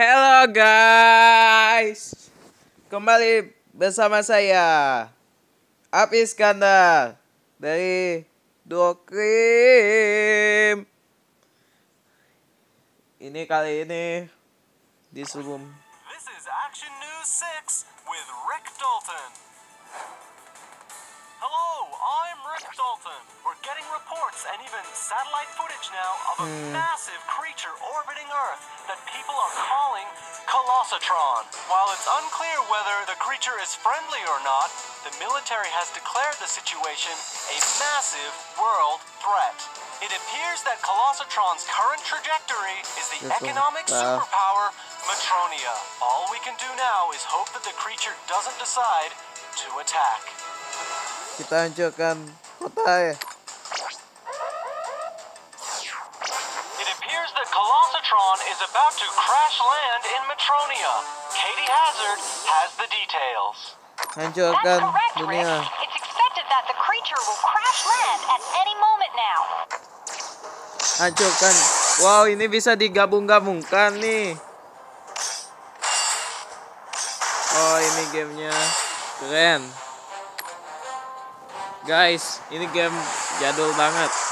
Hello guys, kembali bersama saya Api Iskandar dari Duo Krim. Ini kali ini di Subum. This is Action News 6 with Rick Dalton. Hello, I'm Rick Dalton. We're getting reports and even satellite footage now of a massive creature orbiting Earth that people are calling Colossatron. While it's unclear whether the creature is friendly or not, the military has declared the situation a massive world threat. It appears that Colossatron's current trajectory is the economic Uh, superpower Matronia. All we can do now is hope that the creature doesn't decide to attack. Kita hancurkan kota ya. Colossatron is about to crash land in Matronia. Katie Hazard has the details. Hancurkan dunia. It's expected that the creature will crash land at any moment now. Hancurkan. Wow, ini bisa digabung-gabungkan nih. Oh, ini gamenya keren. Guys, ini game jadul banget.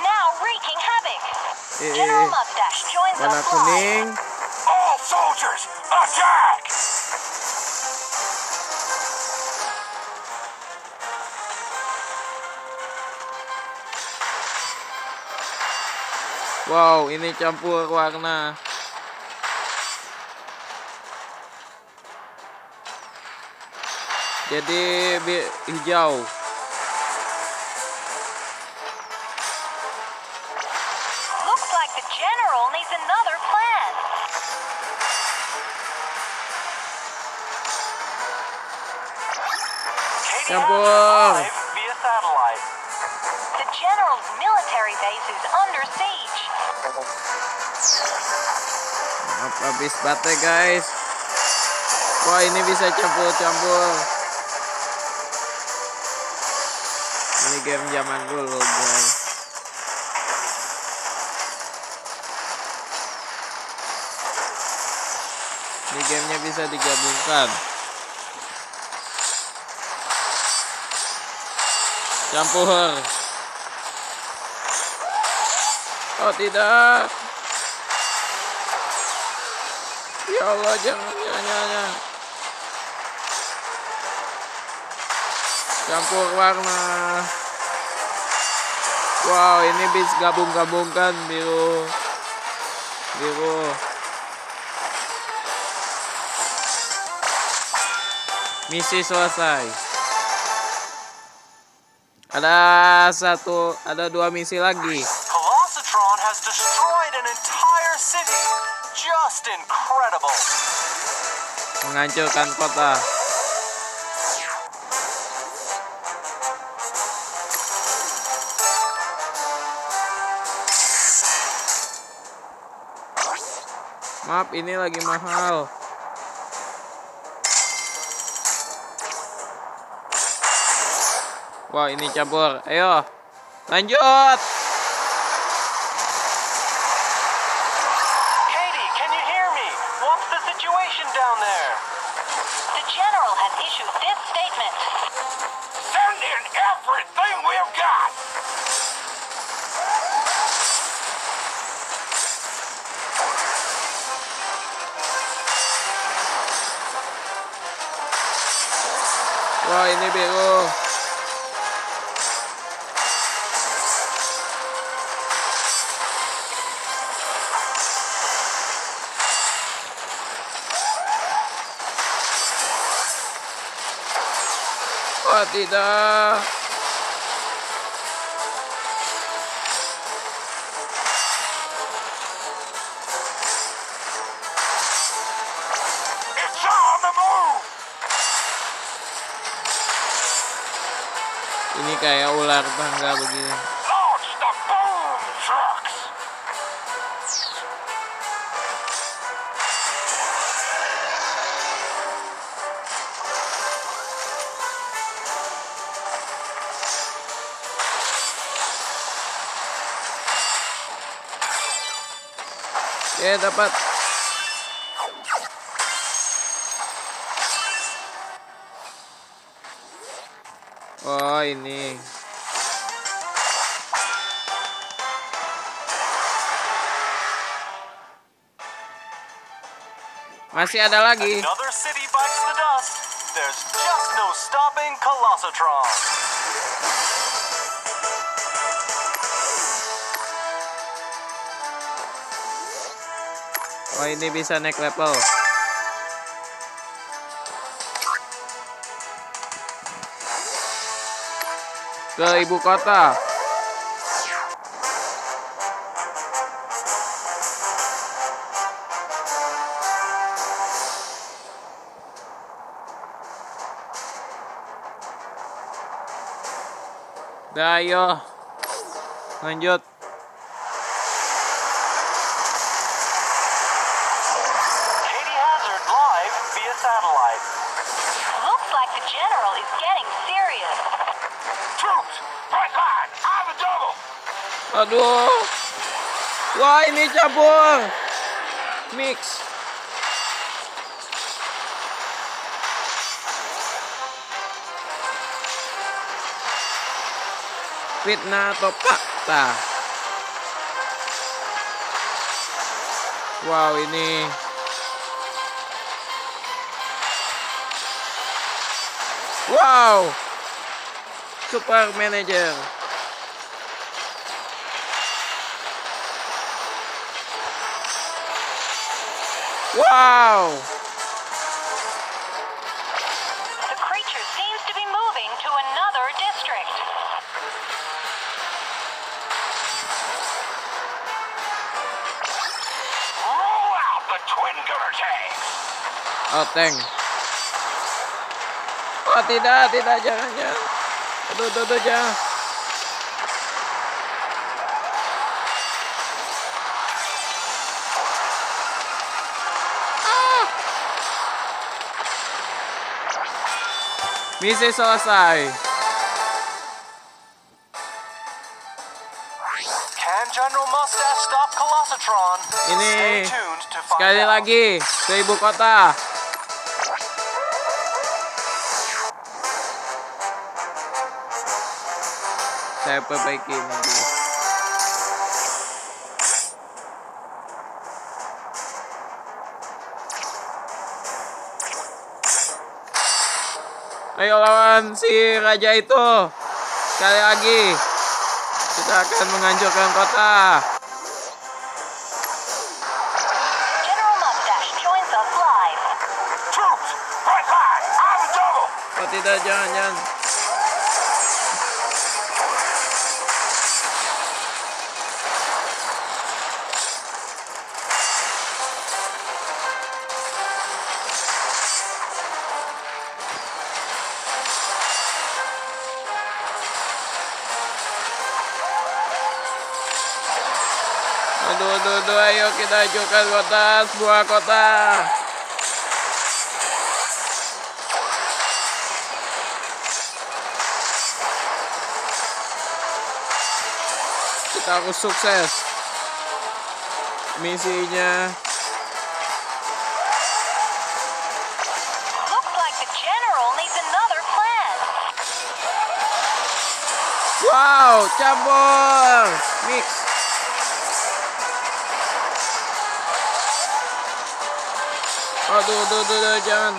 Now wreaking havoc. Eh, eh, joins warna kuning. All soldiers, attack! Wow, ini campur warna. Jadi hijau. Looks like the general needs another plan. Katie Campur. The general's military base is under siege. Habis baterai guys. Wah ini bisa campur-campur. Game zaman dulu guys. Ini gamenya bisa digabungkan. Campur. Oh tidak. Ya Allah jangan jangan. Campur warna. Wow ini bisa gabung-gabungkan biru. Biru. Misi selesai. Ada satu, ada dua misi lagi. Colossatron has destroyed an entire city. Just incredible. Menghancurkan kota. Maaf, ini lagi mahal. Wah, ini campur. Ayo, lanjut. Wah, ini biru. Wah, tidak. kayak ular bangga begini. Yeah, dapat. Ini. Masih ada lagi. No. Oh ini bisa naik level. Ke ibu kota. Dah ayo. Lanjut. Katie Hazard live via satellite. Looks like the general is getting serious. Aduh. Wah, ini cabur. Mix. Fitnah atau fakta? Wow, ini Wow. Super manager. Wow. The creature seems to be moving to another district. Roll out the twin gunner tanks. Oh, tank. Oh, tidak, tidak, jangan, jangan. Aduh, aduh, aduh, jangan. Ah. Misi selesai. Ini sekali lagi ke ibu kota. Saya perbaiki dulu. Ayo lawan si raja itu. Sekali lagi. Kita akan menghancurkan kota. Oh tidak, jangan, jangan. Aduh, aduh, aduh, ayo kita hancurkan kota, sebuah kota. Kita harus sukses. Misinya. Wow, campur. Mix. Aduh, aduh, aduh, aduh, jangan.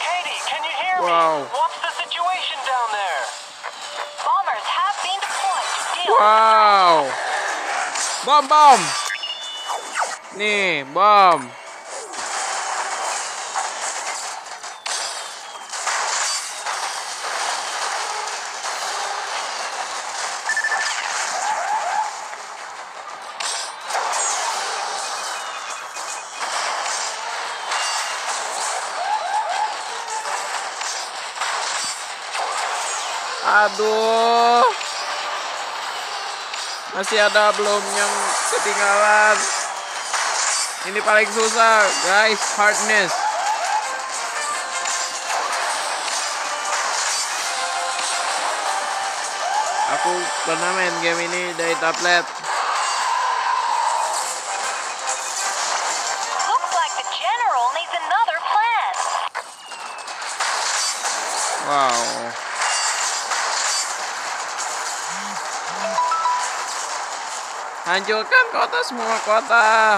Katie, can you hear Wow. me? What's the situation down there? Bombers have been deployed to deal Wow. Bom, bom. Nih, bom. Aduh. Masih ada belum yang ketinggalan. Ini paling susah, guys. Hardness. Aku pernah main game ini dari tablet. Hancurkan kota semua kota.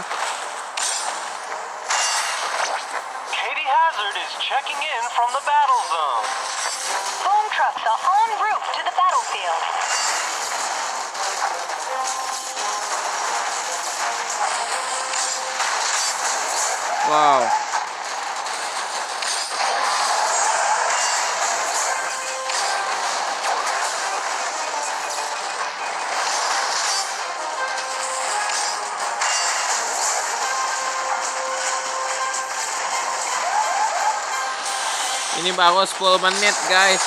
Katie Hazard is checking in from the battle zone. Boom trucks are en route to the battlefield. Wow. Ini baru 10 menit, guys.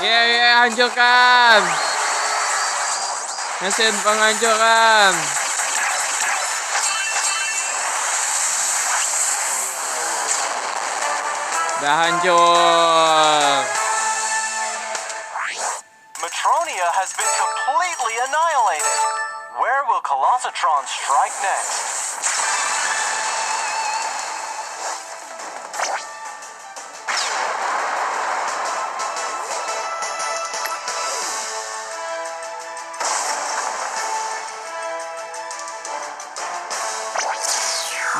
Ya, ya, hancurkan. Mesin penghancuran. Udah hancur. Metronia has been completely annihilated. Where will Colossatron strike next?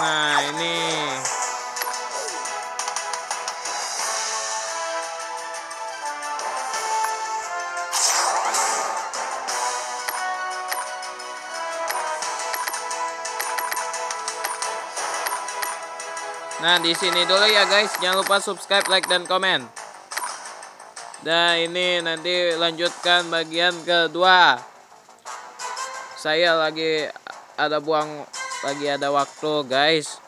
Nah, ini. Nah, di sini dulu ya guys. Jangan lupa subscribe, like dan komen. Nah, ini nanti lanjutkan bagian kedua. Saya lagi ada buang lagi ada waktu guys.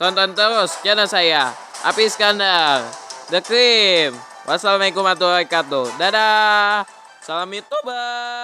Tonton terus channel saya. Api Iskandar. The Cream. Wassalamualaikum warahmatullahi wabarakatuh. Dadah. Salam YouTuber.